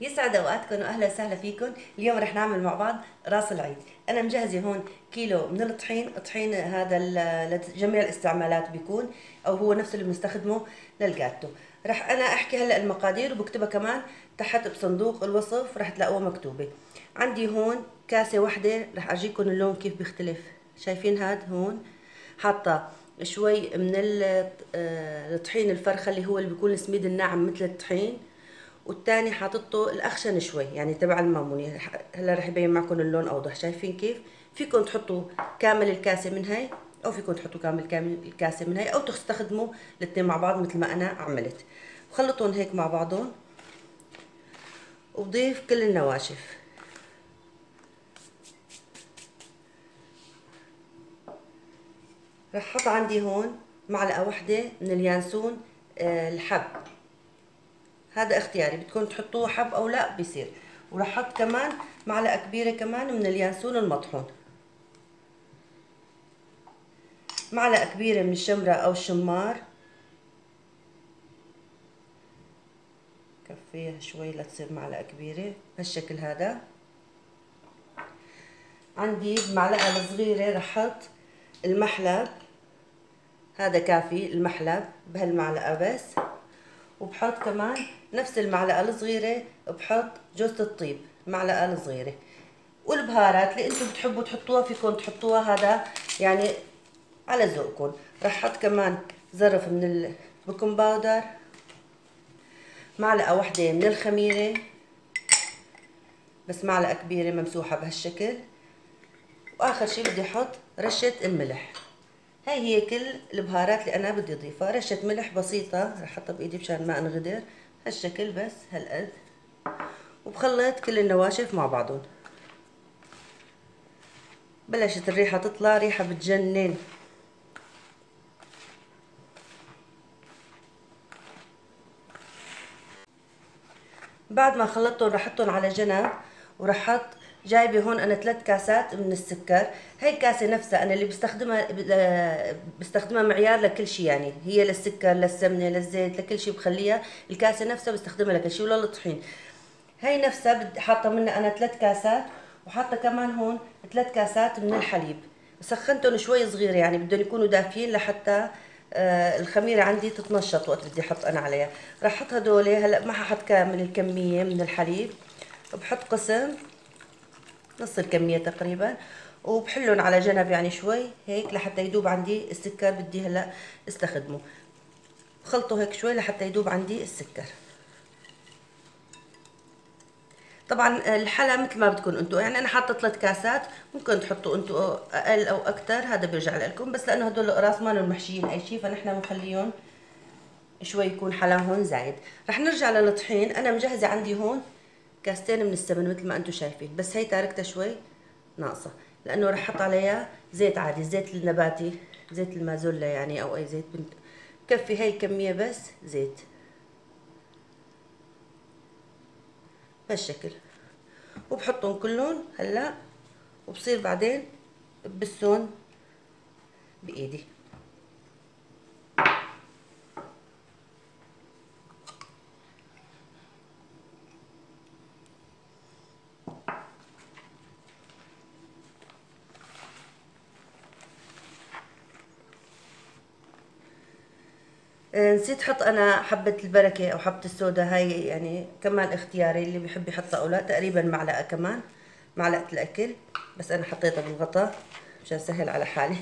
يسعد أوقاتكم واهلا وسهلا فيكم. اليوم رح نعمل مع بعض راس العيد. أنا مجهزة هون كيلو من الطحين. الطحين هذا لجميع الاستعمالات بيكون أو هو نفسه اللي بنستخدمه للجاتو. رح أنا أحكي هلأ المقادير وبكتبها كمان تحت بصندوق الوصف. رح تلاقوها مكتوبة. عندي هون كاسة واحدة رح أجيكم اللون كيف بيختلف. شايفين هاد هون؟ حاطة شوي من آه، الطحين الفرخة اللي هو اللي بيكون السميد الناعم مثل الطحين. والثاني حاطته الاخشن شوي يعني تبع الماموني هلا رح يبين معكم اللون أوضح شايفين كيف؟ فيكم تحطوا كامل الكاسة من هاي أو فيكم تحطوا كامل كامل الكاسة من هاي أو تستخدموا الاثنين مع بعض مثل ما أنا عملت. وخلطهم هيك مع بعضهم وبضيف كل النواشف. رح أحط عندي هون معلقة واحدة من اليانسون آه، الحب. هذا اختياري بدكم تحطوه حب أو لا بيصير. وراح أحط كمان معلقة كبيرة كمان من اليانسون المطحون. معلقة كبيرة من الشمرة أو الشمار. كفيها شوي لتصير معلقة كبيرة هالشكل هذا. عندي بمعلقه الصغيرة رح أحط المحلب. هذا كافي المحلب بهالمعلقة بس. وبحط كمان نفس المعلقة الصغيرة بحط جوزة الطيب معلقة الصغيرة. والبهارات اللي أنتم بتحبوا تحطوها فيكم تحطوها هذا يعني على ذوقكم. راح أحط كمان ظرف من ال baking powder معلقة واحدة من الخميرة. بس معلقة كبيرة ممسوحة بهالشكل. وآخر شي بدي أحط رشة الملح هاي هي كل البهارات اللي أنا بدي أضيفها. رشة ملح بسيطة رح أحطها بإيدي مشان ما أنغدر. هالشكل بس هالقد. وبخلط كل النواشف مع بعضهم. بلشت الريحة تطلع ريحة بتجنن. بعد ما خلطتهم رح على جنب ورح أحط جايبة هون أنا ثلاث كاسات من السكر. هي الكاسة نفسها أنا اللي بستخدمها بستخدمها معيار لكل شيء يعني. هي للسكر للسمنة للزيت لكل شيء بخليها. الكاسة نفسها بستخدمها لكل شيء ولا للطحين هي نفسها حاطة منها أنا ثلاث كاسات وحاطة كمان هون ثلاث كاسات من الحليب. سخنتهم شوي صغيرة يعني بدهم يكونوا دافيين لحتى آه الخميرة عندي تتنشط وقت بدي أحط أنا عليها. راح أحط هدول هلأ ما ححط كامل الكمية من الحليب. بحط قسم. نص الكمية تقريبا. وبحلهم على جنب يعني شوي هيك لحتى يدوب عندي السكر بدي هلأ استخدمه. بخلطه هيك شوي لحتى يدوب عندي السكر. طبعا الحلا مثل ما بدكم أنتم يعني أنا حاطة ثلاث كاسات ممكن تحطوا أنتم أقل أو أكثر هذا بيرجع لكم. بس لأنه هدول القراص ما محشيين أي شيء فنحن بنخليهم شوي يكون حلاهم زايد. رح نرجع للطحين. أنا مجهزة عندي هون كاستين من السمن مثل ما أنتم شايفين. بس هي تاركتها شوي ناقصة لأنه رح أحط عليها زيت عادي زيت النباتي زيت المازولا يعني أو أي زيت بكفي هي الكمية بس زيت. بهالشكل. وبحطهم كلهم هلأ وبصير بعدين بسون بإيدي. نسيت أحط أنا حبة البركة أو حبة السودا هاي يعني كمان اختياري اللي بيحب يحطها أو لا تقريبا معلقة كمان معلقة الأكل. بس أنا حطيتها بالغطاء مشان سهل على حالي.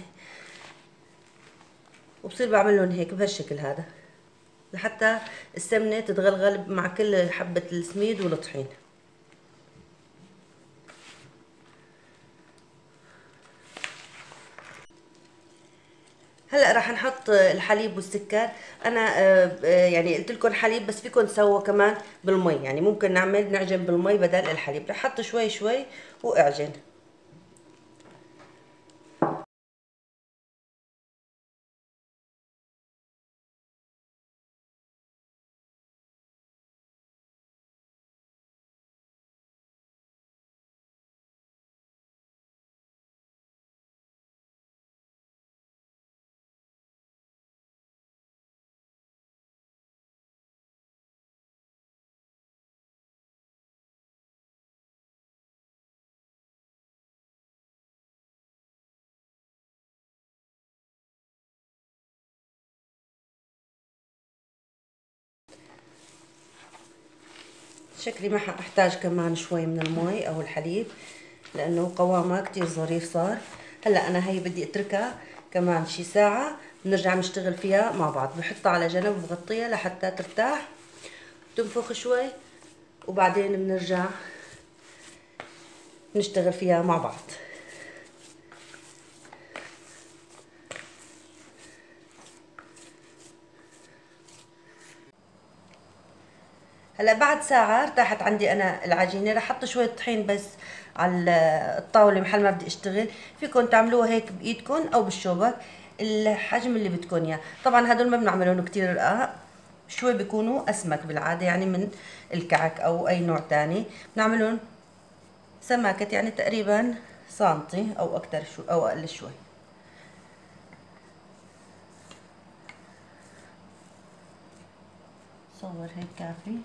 وبصير بعمل لهم هيك بهالشكل هذا لحتى السمنة تتغلغل مع كل حبة السميد والطحين. هلا راح نحط الحليب والسكر. أنا آه، آه، يعني قلت لكم حليب بس فيكم تسووا كمان بالمي. يعني ممكن نعمل نعجن بالمي بدل الحليب. رح أحط شوي شوي وأعجن. شكلي ما احتاج كمان شوي من المي أو الحليب لأنه قوامها كتير ظريف صار. هلأ أنا هي بدي أتركها كمان شي ساعة بنرجع نشتغل فيها مع بعض. بحطها على جنب وبغطيها لحتى ترتاح. تنفخ شوي وبعدين بنرجع نشتغل فيها مع بعض. هلا بعد ساعة ارتاحت عندي أنا العجينة رح أحط شوية طحين بس على الطاولة محل ما بدي أشتغل. فيكم تعملوها هيك بايدكم أو بالشوبك الحجم اللي بدكم إياه. طبعا هدول ما بنعملهم كتير رقاق شوي بيكونوا أسمك بالعادة يعني من الكعك أو أي نوع تاني. بنعملهم سماكة يعني تقريبا سنتي أو أكتر شو أو أقل شوي. صور هيك كافي.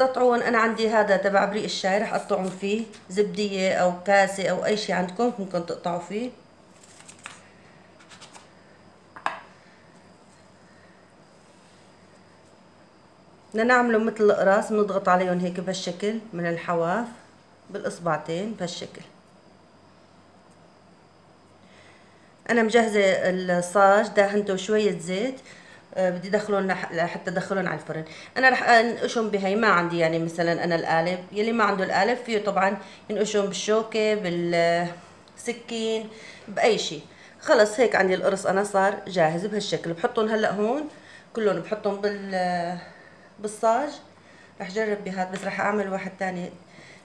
بتقطعون أنا عندي هذا تبع بريق الشاي رح اقطعهم فيه زبدية أو كاسة أو أي شيء عندكم ممكن تقطعوا فيه. بدنا نعمله مثل القراص بنضغط عليهم هيك بهالشكل من الحواف بالإصبعتين بهالشكل. أنا مجهزة الصاج دهنته شوية زيت. بدي ادخلهم لحتى ادخلهم على الفرن. أنا رح انقشهم بهي ما عندي يعني مثلا أنا القالب يلي ما عنده القالب فيه طبعا ينقشهم بالشوكة بالسكين بأي شيء. خلص هيك عندي القرص. أنا صار جاهز بهالشكل. بحطهم هلأ هون كلهم بحطهم بال بالصاج. رح جرب بهذا بس رح أعمل واحد تاني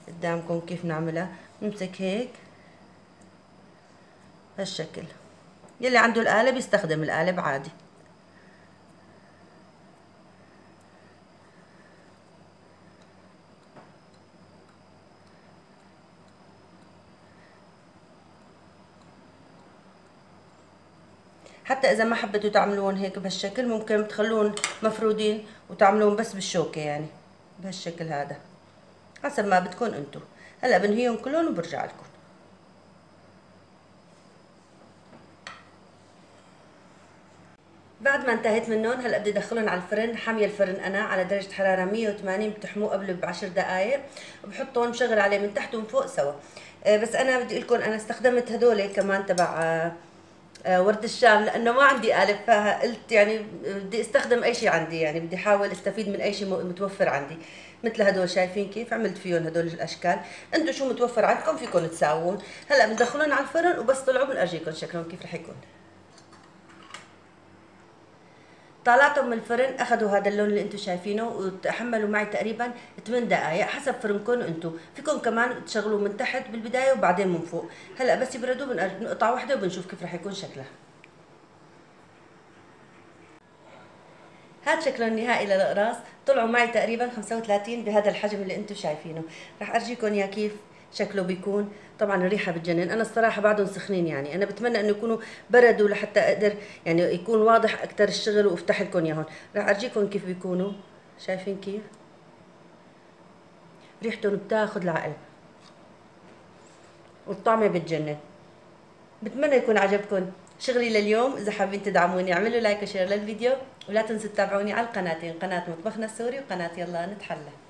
قدامكم كيف نعملها نمسك هيك. هالشكل يلي عنده القالب يستخدم القالب عادي. حتى إذا ما حبيتوا تعملون هيك بهالشكل ممكن تخلون مفرودين وتعملون بس بالشوكة يعني بهالشكل هذا. حسب ما بدكم أنتم. هلأ بنهيهم كلهم وبرجع لكم. بعد ما انتهيت منهم هلأ بدي أدخلهم على الفرن. حامية الفرن أنا على درجة حرارة 180 بتحموه قبل بعشر دقائق وبحطهم بشغل عليه من تحت ومن فوق سوا. آه، بس أنا بدي لكم أنا استخدمت هدول كمان تبع آه، ورد الشام لأنه ما عندي قالب فقلت يعني بدي استخدم أي شيء عندي يعني بدي أحاول أستفيد من أي شيء متوفر عندي. مثل هدول شايفين كيف؟ عملت فيهم هدول الأشكال. أنتم شو متوفر عندكم؟ فيكم تساوون. هلأ بندخلهم على الفرن وبس طلعوا بنرجيكم شكلهم كيف رح يكون. طلعتهم من الفرن أخذوا هذا اللون اللي أنتم شايفينه وتحملوا معي تقريبا 8 دقائق حسب فرنكم أنتم. فيكم كمان تشغلوا من تحت بالبداية وبعدين من فوق. هلأ بس يبردوا بنقطع واحدة وبنشوف كيف رح يكون شكلها. هذا شكله النهائي للقراص طلعوا معي تقريبا 35 بهذا الحجم اللي أنتم شايفينه. رح أرجيكم اياه كيف. شكله بيكون. طبعا الريحة بتجنن. أنا الصراحة بعدهم سخنين يعني. أنا بتمنى إنه يكونوا بردوا لحتى أقدر يعني يكون واضح أكثر الشغل وأفتح لكم إياهم. راح أرجيكم كيف بيكونوا. شايفين كيف؟ ريحتهم بتاخذ العقل. والطعمه بتجنن. بتمنى يكون عجبكم شغلي لليوم. إذا حابين تدعموني اعملوا like و share للفيديو. ولا تنسوا تتابعوني على القناتين قناة مطبخنا السوري وقناة يلا نتحلى.